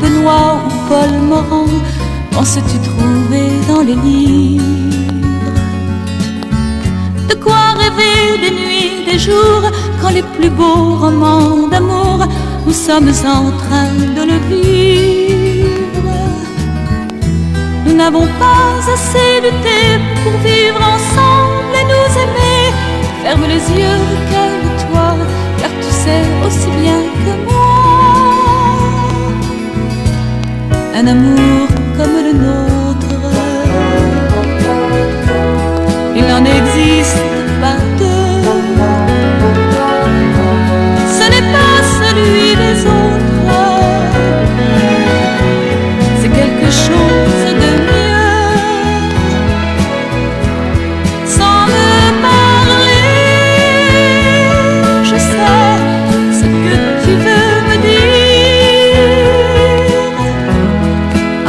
Benoît ou Paul Morand penses-tu trouver dans les livres De quoi rêver des nuits, des jours, quand les plus beaux romans d'amour, nous sommes en train de le vivre. Nous n'avons pas assez temps pour vivre ensemble et nous aimer. Ferme les yeux, Un amour comme le nôtre.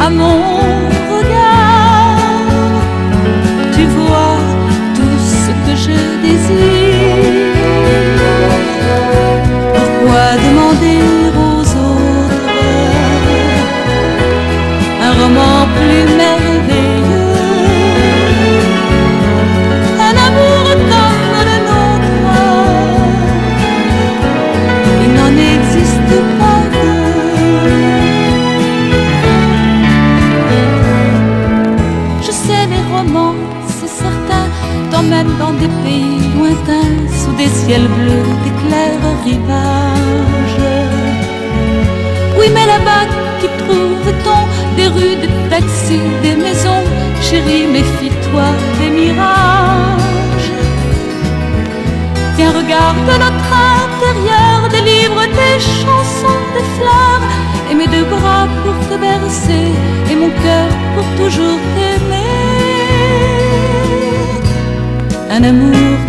amour. T'emmènent dans des pays lointains, sous des ciels bleus, des clairs rivages. Oui, mais là-bas, qui trouve-t-on des rues, des taxis, des maisons? Chérie, méfie-toi des mirages. Tiens, regarde notre intérieur, des livres, des chansons, des fleurs, et mes deux bras pour te bercer, Un amour